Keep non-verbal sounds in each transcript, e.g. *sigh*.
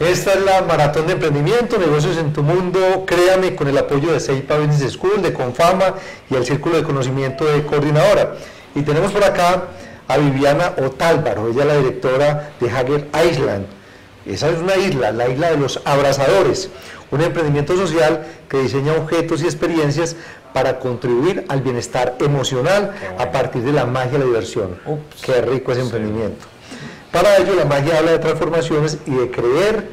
Esta es la Maratón de Emprendimiento, Negocios en tu Mundo, créame, con el apoyo de Seipa Business School, de Confama y el Círculo de Conocimiento de Coordinadora. Y tenemos por acá a Viviana Otálvaro, ella es la directora de Hager Island. Esa es una isla, la isla de los abrazadores, un emprendimiento social que diseña objetos y experiencias para contribuir al bienestar emocional a partir de la magia y la diversión. Qué rico ese emprendimiento. Para ello la magia habla de transformaciones y de creer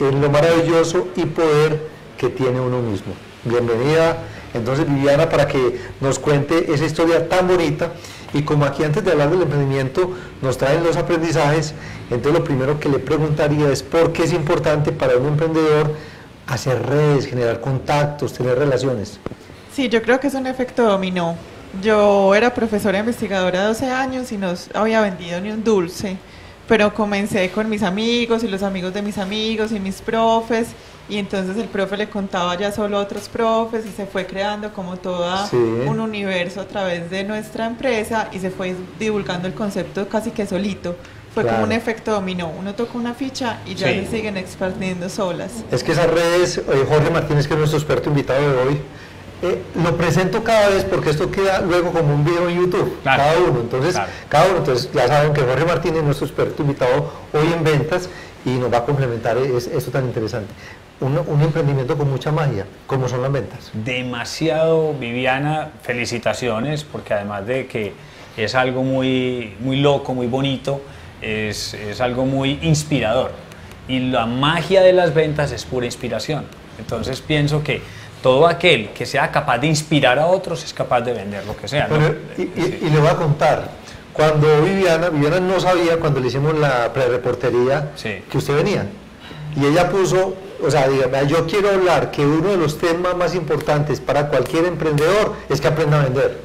en lo maravilloso y poder que tiene uno mismo. Bienvenida entonces Viviana para que nos cuente esa historia tan bonita y como aquí antes de hablar del emprendimiento nos traen los aprendizajes, entonces lo primero que le preguntaría es por qué es importante para un emprendedor hacer redes, generar contactos, tener relaciones. Sí, yo creo que es un efecto dominó. Yo era profesora investigadora de 12 años y no había vendido ni un dulce, pero comencé con mis amigos y los amigos de mis amigos y mis profes y entonces el profe le contaba ya solo a otros profes y se fue creando como todo un universo a través de nuestra empresa y se fue divulgando el concepto casi que solito. Fue como un efecto dominó. Uno toca una ficha y ya se siguen expandiendo solas. Es que esas redes, eh, Jorge Martínez, que es nuestro experto invitado de hoy, eh, lo presento cada vez porque esto queda luego como un video en YouTube, cada uno. Entonces, cada uno, entonces ya saben que Jorge Martínez es nuestro experto invitado hoy en ventas y nos va a complementar esto tan interesante. Un, un, emprendimiento con mucha magia, como son las ventas. Demasiado, Viviana, felicitaciones, porque además de que es algo muy, muy loco, muy bonito, es, es algo muy inspirador. Y la magia de las ventas es pura inspiración. Entonces pienso que todo aquel que sea capaz de inspirar a otros es capaz de vender lo que sea. y, le voy a contar, cuando Viviana, Viviana no sabía cuando le hicimos la pre-reportería que usted venía. Y ella puso, o sea, dígame, yo quiero hablar que uno de los temas más importantes para cualquier emprendedor es que aprenda a vender.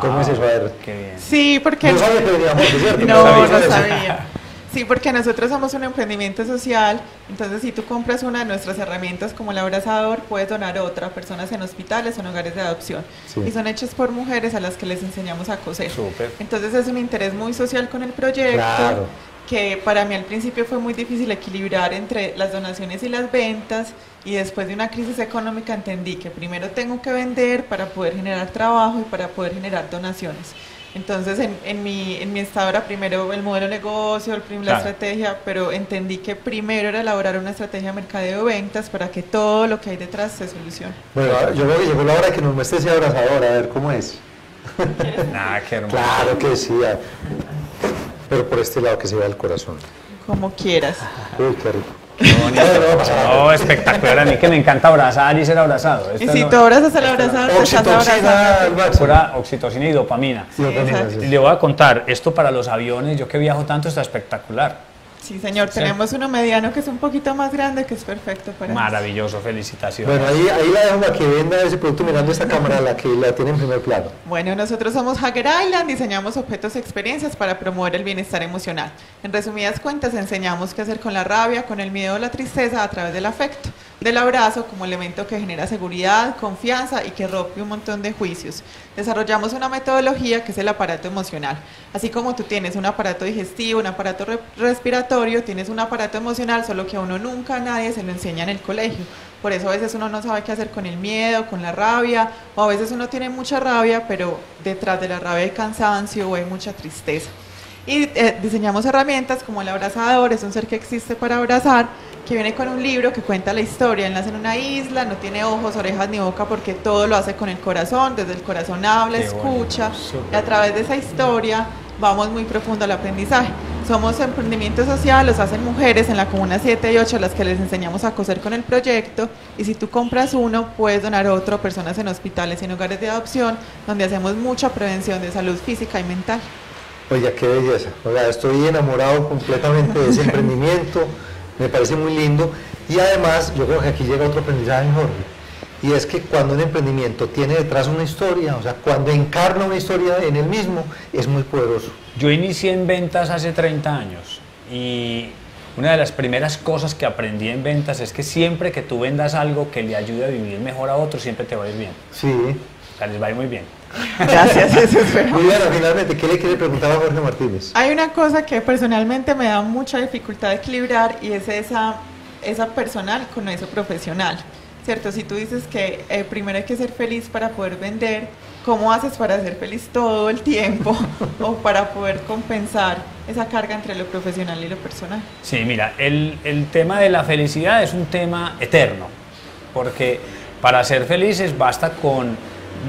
¿Cómo es eso? A ver. Qué bien. Sí, porque... No sabía que veníamos, ¿cierto? *laughs* No, no sabía. Sí, porque nosotros somos un emprendimiento social, entonces si tú compras una de nuestras herramientas como el abrazador, puedes donar otra a personas en hospitales o en hogares de adopción. Y son hechas por mujeres a las que les enseñamos a coser. Entonces es un interés muy social con el proyecto. que para mí al principio fue muy difícil equilibrar entre las donaciones y las ventas y después de una crisis económica entendí que primero tengo que vender para poder generar trabajo y para poder generar donaciones. Entonces, en, en, mi, en mi estado era primero el modelo de negocio, el, la estrategia, pero entendí que primero era elaborar una estrategia de mercadeo ventas para que todo lo que hay detrás se solucione. Bueno, yo creo que llegó la hora de que nos muestre ese abrazador, a ver cómo es. *laughs* Nah, qué hermoso. Claro que sí, pero por este lado que se vea el corazón. Como quieras. Uy, qué rico. No, espectacular. A mí que me encanta abrazar y ser abrazado. y si tú abrazas al abrazado, te estás abrazando. Pura oxitocina y dopamina. Le voy a contar, esto para los aviones, yo que viajo tanto, está espectacular. Sí, señor, tenemos uno mediano que es un poquito más grande, que es perfecto para Maravilloso, felicitaciones. Bueno, ahí, ahí la dejo la que venda ese producto mirando esta cámara, la que la tiene en primer plano. Bueno, nosotros somos Hager Island, diseñamos objetos y experiencias para promover el bienestar emocional. En resumidas cuentas, enseñamos qué hacer con la rabia, con el miedo o la tristeza a través del afecto del abrazo como elemento que genera seguridad, confianza y que rompe un montón de juicios. Desarrollamos una metodología que es el aparato emocional. Así como tú tienes un aparato digestivo, un aparato respiratorio, tienes un aparato emocional, solo que a uno nunca, nadie se lo enseña en el colegio. Por eso a veces uno no sabe qué hacer con el miedo, con la rabia, o a veces uno tiene mucha rabia, pero detrás de la rabia hay cansancio o hay mucha tristeza. Y eh, diseñamos herramientas como el abrazador, es un ser que existe para abrazar, que viene con un libro que cuenta la historia. Él nace en una isla, no tiene ojos, orejas ni boca porque todo lo hace con el corazón, desde el corazón habla, escucha, y a través de esa historia vamos muy profundo al aprendizaje. Somos emprendimiento social, los hacen mujeres en la comuna 7 y 8 las que les enseñamos a coser con el proyecto y si tú compras uno puedes donar otro a personas en hospitales y en hogares de adopción donde hacemos mucha prevención de salud física y mental. Oye, qué belleza. Oiga, estoy enamorado completamente de ese *laughs* emprendimiento me parece muy lindo y además yo creo que aquí llega otro aprendizaje Jorge y es que cuando un emprendimiento tiene detrás una historia, o sea, cuando encarna una historia en el mismo, es muy poderoso. Yo inicié en ventas hace 30 años y una de las primeras cosas que aprendí en ventas es que siempre que tú vendas algo que le ayude a vivir mejor a otros, siempre te va a ir bien. Sí. O sea, les va a ir muy bien. Gracias, *laughs* eso espero. Muy bien, finalmente, ¿qué le quiere preguntar a Jorge Martínez? Hay una cosa que personalmente me da mucha dificultad de equilibrar y es esa, esa personal con eso profesional. ¿Cierto? Si tú dices que eh, primero hay que ser feliz para poder vender, ¿cómo haces para ser feliz todo el tiempo o para poder compensar esa carga entre lo profesional y lo personal? Sí, mira, el, el tema de la felicidad es un tema eterno, porque para ser felices basta con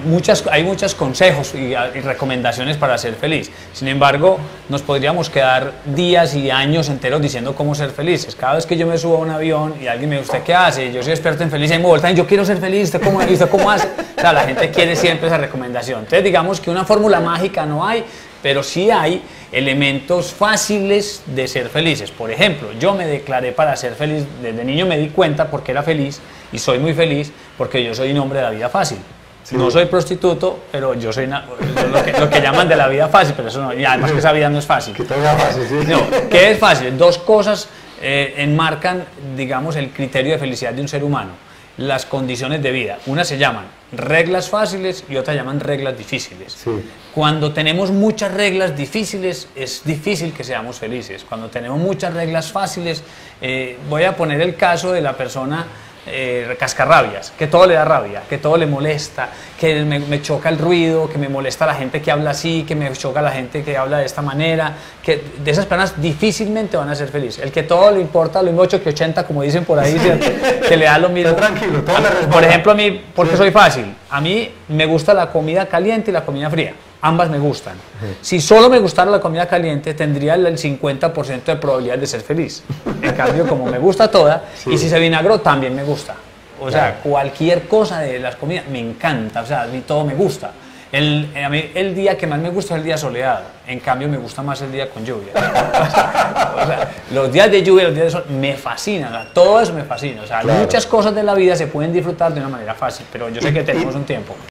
muchas, hay muchos consejos y, recomendaciones para ser feliz. Sin embargo, nos podríamos quedar días y años enteros diciendo cómo ser felices. Cada vez que yo me subo a un avión y alguien me dice, ¿usted qué hace? Yo soy experto en felicidad y me vuelta, yo quiero ser feliz, ¿usted cómo, ¿usted cómo hace? O la gente quiere siempre esa recomendación. Entonces, digamos que una fórmula mágica no hay, pero sí hay elementos fáciles de ser felices. Por ejemplo, yo me declaré para ser feliz, desde niño me di cuenta porque era feliz y soy muy feliz porque yo soy un hombre de la vida fácil. Sí. No soy prostituto, pero yo soy una, lo, que, lo, que, llaman de la vida fácil, pero eso no, y además que esa vida no es fácil. Que tenga fácil, sí. No, ¿qué es fácil? Dos cosas eh, enmarcan, digamos, el criterio de felicidad de un ser humano. Las condiciones de vida. Una se llaman reglas fáciles y otra llaman reglas difíciles. Sí. Cuando tenemos muchas reglas difíciles, es difícil que seamos felices. Cuando tenemos muchas reglas fáciles, eh, voy a poner el caso de la persona eh, cascarrabias, que todo le da rabia, que todo le molesta, que me, me, choca el ruido, que me molesta la gente que habla así, que me choca la gente que habla de esta manera, que de esas personas difícilmente van a ser felices. El que todo le importa lo mismo 8 que 80, como dicen por ahí, ¿cierto? *laughs* que le da lo mismo. Está tranquilo, todo le Por ejemplo, a mí, porque soy fácil, a mí me gusta la comida caliente y la comida fría. Ambas me gustan. Si solo me gustara la comida caliente, tendría el 50% de probabilidad de ser feliz. En cambio, como me gusta toda, sí. y si se vinagró, también me gusta. O sea, claro. cualquier cosa de las comidas me encanta, o sea, a mí todo me gusta. El, a mí el día que más me gusta es el día soleado, en cambio me gusta más el día con lluvia. *laughs* o sea, los días de lluvia, los días de sol me fascinan, o sea, todo eso me fascina. O sea, claro. muchas cosas de la vida se pueden disfrutar de una manera fácil, pero yo sé que tenemos un tiempo.